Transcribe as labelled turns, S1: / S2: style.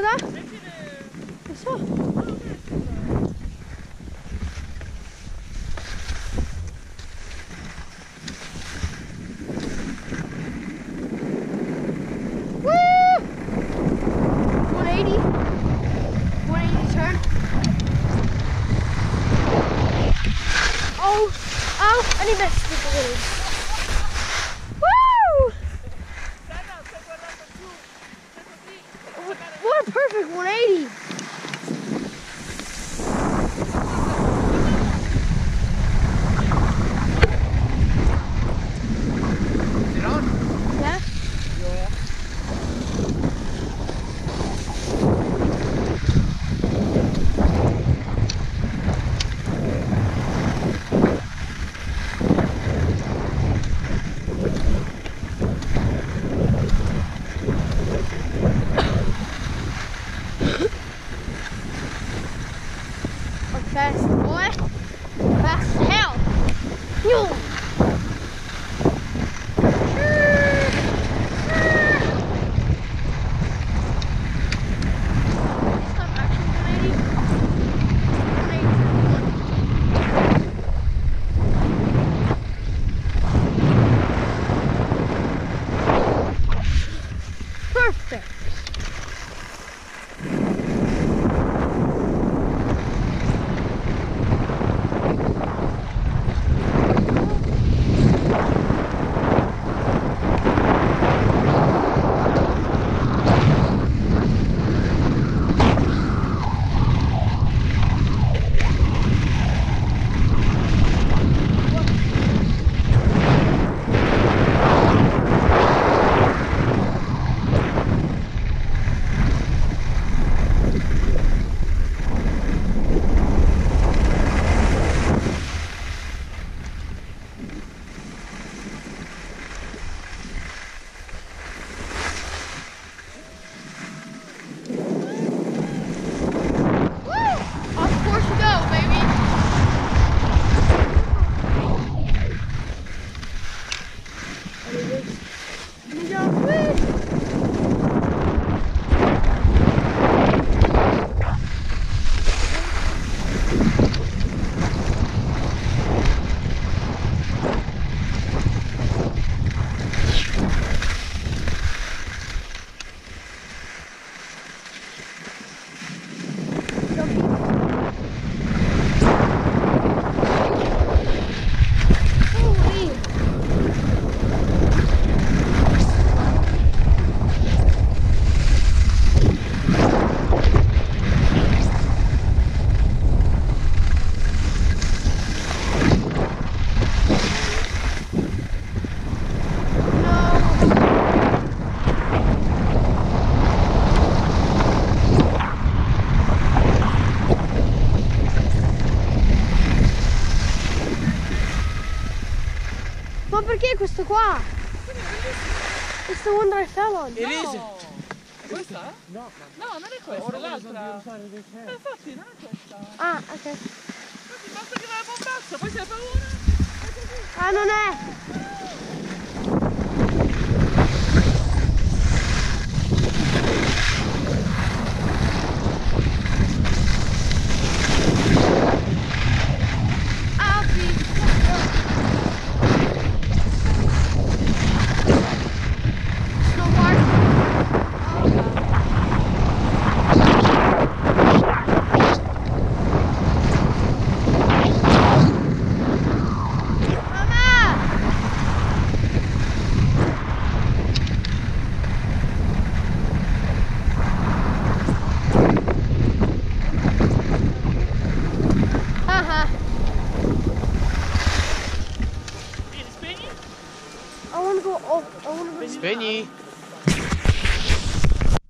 S1: da? Jaså? Oh, oh, and he
S2: messed with the
S1: wheels. I'm Perché questo qua? It's the one that I fell on.
S2: It is.
S3: No. È questa?
S2: No,
S3: No, non è questa, è l'altra. Eh, infatti, non è questa.
S1: Ah, ok.
S3: Infatti, basta che vai a bombazzo, poi se hai paura.
S1: Ah, non è.
S3: Vieni, spegni.
S1: I